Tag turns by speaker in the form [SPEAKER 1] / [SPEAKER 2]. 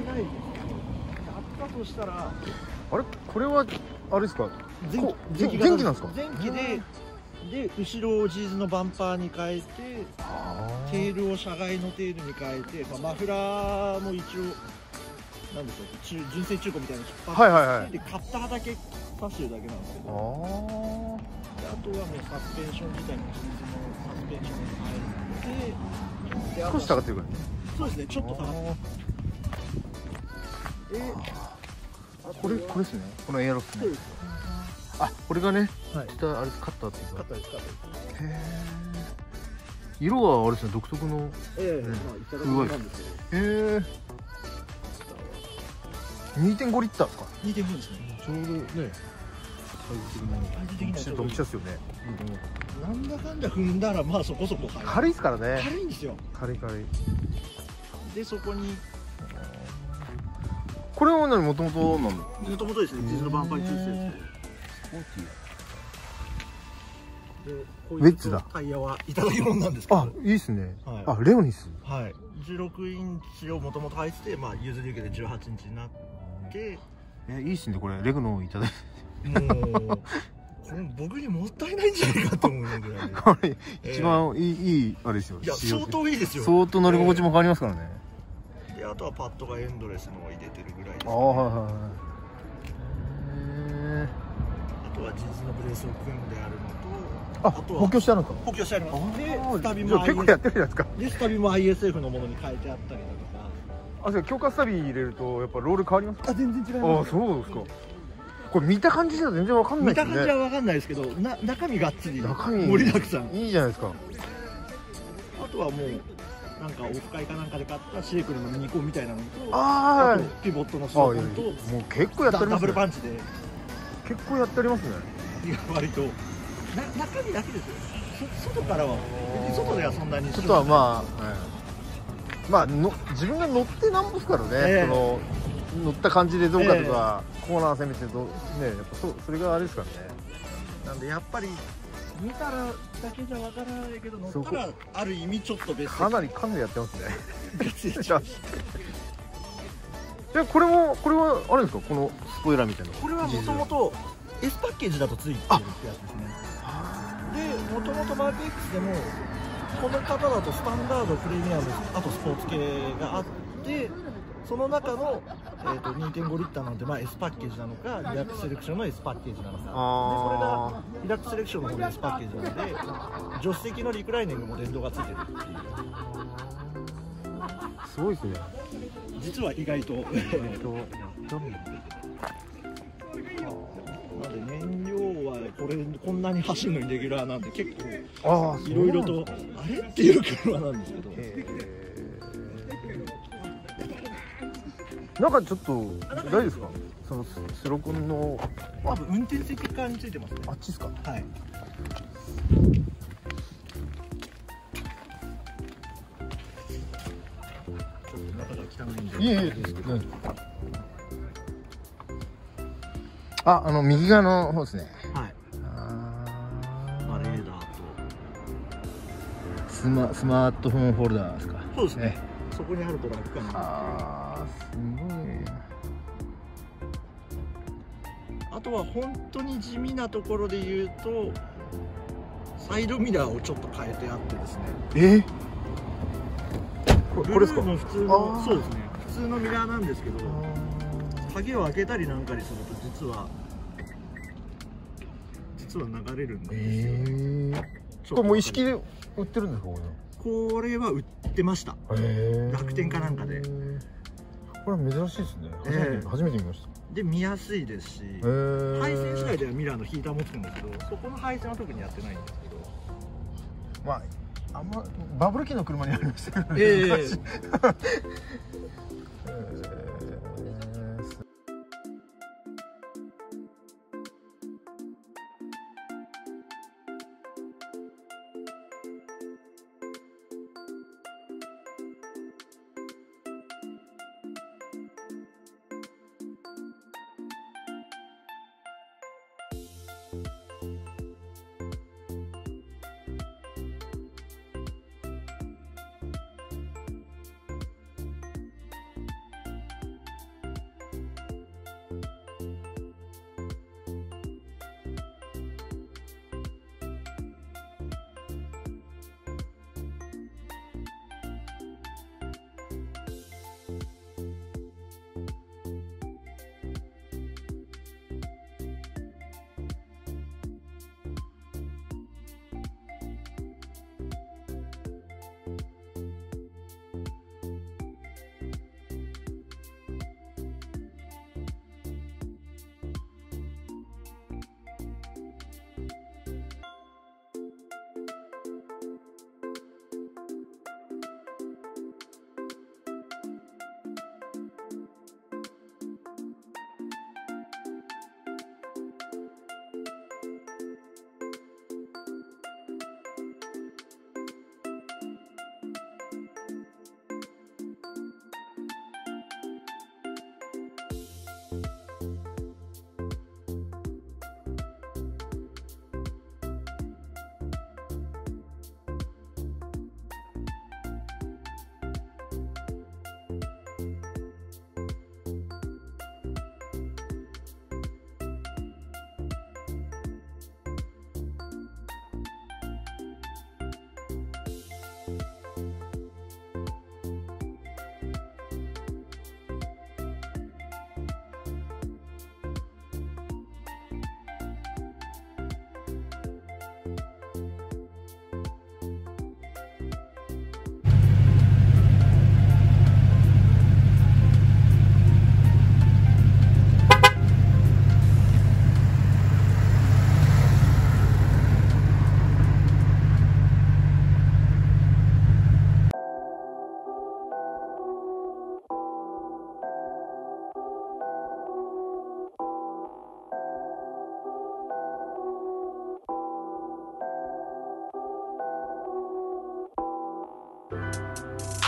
[SPEAKER 1] ってないやったとしたら
[SPEAKER 2] あれ？これはあれですか？
[SPEAKER 1] 前期
[SPEAKER 2] 前期なんですか？
[SPEAKER 1] 前期でで後ろをジーズのバンパーに変えて
[SPEAKER 2] あ
[SPEAKER 1] テールを車外のテールに変えて、まあ、マフラーも一応なんでしょう中純正中古みたいなの引っ張って、
[SPEAKER 2] はいはいはい。
[SPEAKER 1] でカッターだけ刺してるだけなんですけ
[SPEAKER 2] あ
[SPEAKER 1] どであとはもうサスペンション自体もジーズのサスペンションに変えてで
[SPEAKER 2] 少し下がってる。からね
[SPEAKER 1] そうですねちょっと下がってで
[SPEAKER 2] あーこれこれですね。このエアロスね。あこれがね
[SPEAKER 1] はい。
[SPEAKER 2] 下あれカッターっていうか。
[SPEAKER 1] カッターですカッターです。
[SPEAKER 2] へえ色はあれですね独特の。へ
[SPEAKER 1] ええまあいただき物なんですけど。
[SPEAKER 2] え2.5リッターですか
[SPEAKER 1] ？2.5ですね。
[SPEAKER 2] ちょうどね
[SPEAKER 1] サイズ的にはちょうど
[SPEAKER 2] ドンピシャですよね。
[SPEAKER 1] なんだかんだ踏んだらまあそこそこ軽い。
[SPEAKER 2] 軽いですからね。
[SPEAKER 1] 軽いんですよ。
[SPEAKER 2] 軽い軽い。
[SPEAKER 1] でそこに
[SPEAKER 2] これは何もともとなんだ
[SPEAKER 1] もともとですね、実のバンパーについてるんですけど。で、こ
[SPEAKER 2] ウェッジだ
[SPEAKER 1] タイヤはいただき物なんですけど。
[SPEAKER 2] あいいですね
[SPEAKER 1] はい
[SPEAKER 2] あレオニス
[SPEAKER 1] はい。16インチをもともと入ってて、まあ、譲り受けて18インチになって、
[SPEAKER 2] えいいっすねこれレグのいただいて
[SPEAKER 1] もう、これ僕にもったいないんじゃないかと思うぐらいで。
[SPEAKER 2] これ一番いいいいあれですよ
[SPEAKER 1] いや、相当いいですよ。
[SPEAKER 2] 相当乗り心地も変わりますからね
[SPEAKER 1] で、あとはパッドがエンドレスのを入れてるぐらいです、
[SPEAKER 2] あ
[SPEAKER 1] ね。
[SPEAKER 2] あはいはいはい。へ
[SPEAKER 1] あとは実のブレースを組んであるのと、
[SPEAKER 2] ーあ
[SPEAKER 1] あとは
[SPEAKER 2] 補強してあるんですか。
[SPEAKER 1] 補強してあります。で、スタビも
[SPEAKER 2] 結構やってるじゃないですか。
[SPEAKER 1] でスタビも ISF のものに変えてあったりだとか。
[SPEAKER 2] あそう強化スタビ入れるとやっぱロール変わりますか？
[SPEAKER 1] あ全然違い
[SPEAKER 2] ああそうですか。これ見た感じじゃ全然わかんない
[SPEAKER 1] 見
[SPEAKER 2] ですね。
[SPEAKER 1] た感じは分かんないですけどな中身がっつり。
[SPEAKER 2] 中身
[SPEAKER 1] 盛りだくさん。
[SPEAKER 2] いいじゃないですか。
[SPEAKER 1] あとはもうなんかオフ会かなんかで買ったシェイクルのミニコンみたいなのとあ
[SPEAKER 2] あ
[SPEAKER 1] とピボットのス
[SPEAKER 2] ああいや
[SPEAKER 1] ローコンと
[SPEAKER 2] もう結構やってますね。
[SPEAKER 1] ブルパンチで
[SPEAKER 2] 結構やってありますね。
[SPEAKER 1] 割と。な中身だけですよ。そ外からは。外ではそんなに
[SPEAKER 2] ちょっとはまあ、はいまあの自分が乗ってなんぼですからね、
[SPEAKER 1] ええ。
[SPEAKER 2] その乗った感じでどうかとか、コーナー攻めてどうねやっぱそうそれがあれですからね。
[SPEAKER 1] なんでやっぱり見たらだけじゃ分からないけど乗ったらある意味ちょっと別
[SPEAKER 2] かなりかなりやってますね。
[SPEAKER 1] 別に
[SPEAKER 2] じゃあこれもこれはあれですか？このスポイラーみたいな。
[SPEAKER 1] これはもともと S パッケージだとついてるってやつですね。でもともとマーク X でもこの方だとスタンダードプレミアムあとスポーツ系があってその中の、えー、と2.5リッターなんで、まあ、S パッケージなのかリラックスセレクションの S パッケージなのか。でこれがリラックスセレクションの方の S パッケージなので助手席のリクライニングも電動がついてるっていう。
[SPEAKER 2] すごいですね。
[SPEAKER 1] 実は意外と。
[SPEAKER 2] えっと。
[SPEAKER 1] なんで燃料はこれこんなに走るのにレギュラーなんで結構いろいろとあれ？っていう車なんですけど
[SPEAKER 2] なんかちょっと大丈夫ですか？そのススロコンの。
[SPEAKER 1] 多分運転席側についてますね。
[SPEAKER 2] あっちですか
[SPEAKER 1] はい。ちょっと中が汚いんで
[SPEAKER 2] いえいえああの右側の方ですね。
[SPEAKER 1] はい。
[SPEAKER 2] あ
[SPEAKER 1] まあレーダーと。
[SPEAKER 2] スマスマートフォンホルダーですか？
[SPEAKER 1] そうですね。そこにあると楽かな。
[SPEAKER 2] ああすごい
[SPEAKER 1] あとは本当に地味なところで言うとサイドミラーをちょっと変えてあってですね。
[SPEAKER 2] え？これこれですか？
[SPEAKER 1] 普通
[SPEAKER 2] あ
[SPEAKER 1] の
[SPEAKER 2] ー。
[SPEAKER 1] そうですね。普通のミラーなんですけど鍵を開けたりなんかにすると実は実は流れるんで
[SPEAKER 2] ええ
[SPEAKER 1] ちょっと
[SPEAKER 2] これもう意識で売ってるんですかこ
[SPEAKER 1] これは売ってました。楽天かなんかで
[SPEAKER 2] これは珍しいですね。初めて,、
[SPEAKER 1] ええ。
[SPEAKER 2] 初めて見ました。
[SPEAKER 1] で見やすいですし
[SPEAKER 2] へえ
[SPEAKER 1] 配線次第ではミラーのヒーターもつくんですけどそこの配線は特にやってないんですけど。
[SPEAKER 2] まああんまバブル期の車にありましたけどね。
[SPEAKER 1] ええ。
[SPEAKER 2] 昔。えー
[SPEAKER 1] うん。